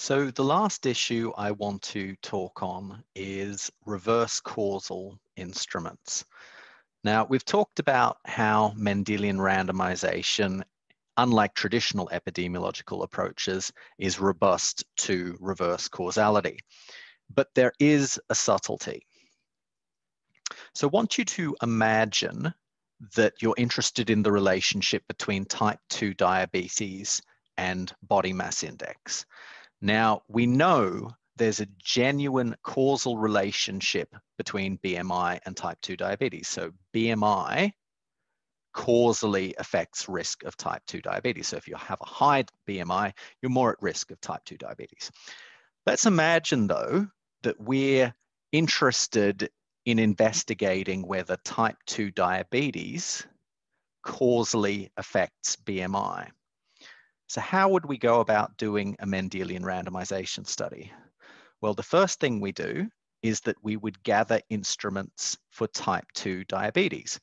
So the last issue I want to talk on is reverse causal instruments. Now, we've talked about how Mendelian randomization, unlike traditional epidemiological approaches, is robust to reverse causality. But there is a subtlety. So I want you to imagine that you're interested in the relationship between type 2 diabetes and body mass index. Now, we know there's a genuine causal relationship between BMI and type 2 diabetes. So BMI causally affects risk of type 2 diabetes. So if you have a high BMI, you're more at risk of type 2 diabetes. Let's imagine though that we're interested in investigating whether type 2 diabetes causally affects BMI. So how would we go about doing a Mendelian randomization study? Well, the first thing we do is that we would gather instruments for type 2 diabetes.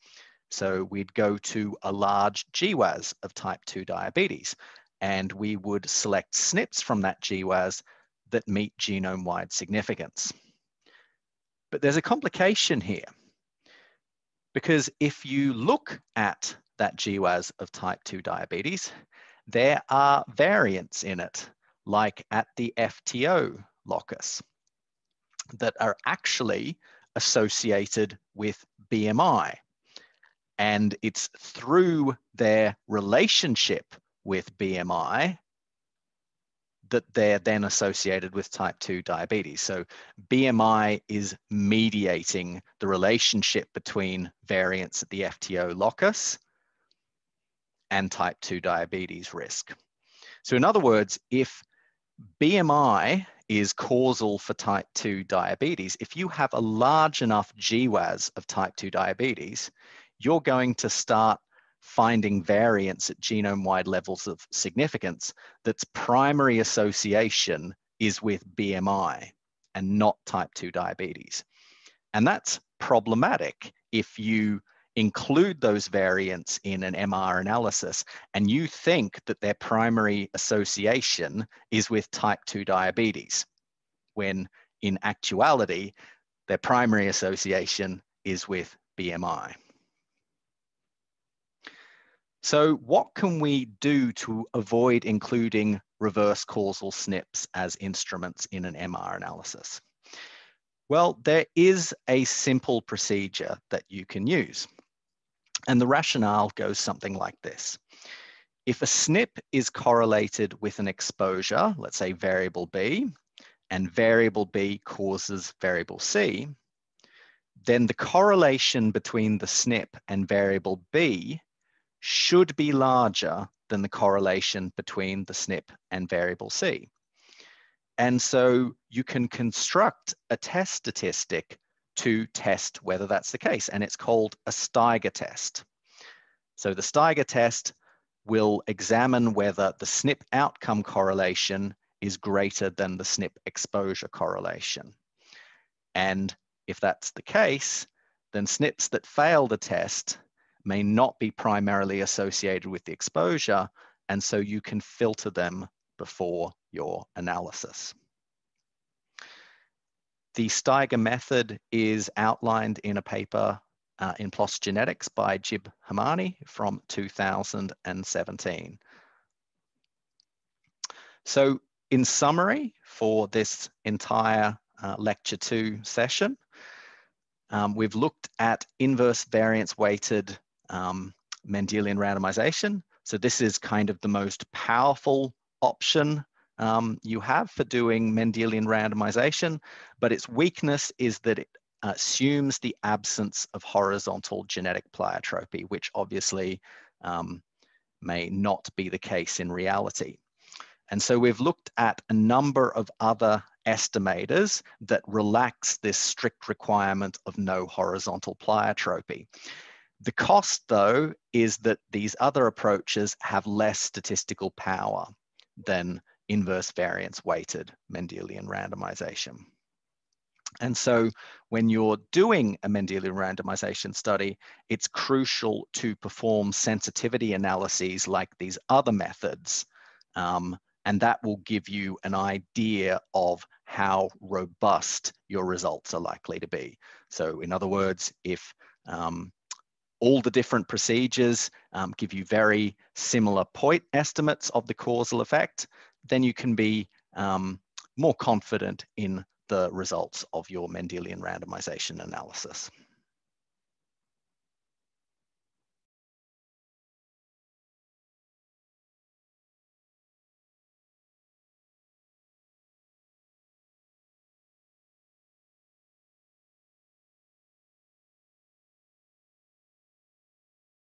So we'd go to a large GWAS of type 2 diabetes, and we would select SNPs from that GWAS that meet genome-wide significance. But there's a complication here, because if you look at that GWAS of type 2 diabetes, there are variants in it, like at the FTO locus, that are actually associated with BMI. And it's through their relationship with BMI that they're then associated with type 2 diabetes. So BMI is mediating the relationship between variants at the FTO locus and type 2 diabetes risk. So in other words, if BMI is causal for type 2 diabetes, if you have a large enough GWAS of type 2 diabetes, you're going to start finding variants at genome-wide levels of significance that's primary association is with BMI and not type 2 diabetes. And that's problematic if you include those variants in an MR analysis and you think that their primary association is with type 2 diabetes, when in actuality, their primary association is with BMI. So what can we do to avoid including reverse causal SNPs as instruments in an MR analysis? Well, there is a simple procedure that you can use. And the rationale goes something like this. If a SNP is correlated with an exposure, let's say variable B, and variable B causes variable C, then the correlation between the SNP and variable B should be larger than the correlation between the SNP and variable C. And so you can construct a test statistic to test whether that's the case. And it's called a Steiger test. So the Steiger test will examine whether the SNP outcome correlation is greater than the SNP exposure correlation. And if that's the case, then SNPs that fail the test may not be primarily associated with the exposure, and so you can filter them before your analysis. The Steiger method is outlined in a paper uh, in PLOS Genetics by Gib Hemani from 2017. So in summary for this entire uh, lecture two session, um, we've looked at inverse variance weighted um, Mendelian randomization. So this is kind of the most powerful option um, you have for doing Mendelian randomization, but its weakness is that it assumes the absence of horizontal genetic pleiotropy, which obviously um, may not be the case in reality. And so we've looked at a number of other estimators that relax this strict requirement of no horizontal pleiotropy. The cost, though, is that these other approaches have less statistical power than inverse variance weighted Mendelian randomization. And so when you're doing a Mendelian randomization study, it's crucial to perform sensitivity analyses like these other methods um, and that will give you an idea of how robust your results are likely to be. So in other words, if um, all the different procedures um, give you very similar point estimates of the causal effect, then you can be um, more confident in the results of your Mendelian randomization analysis.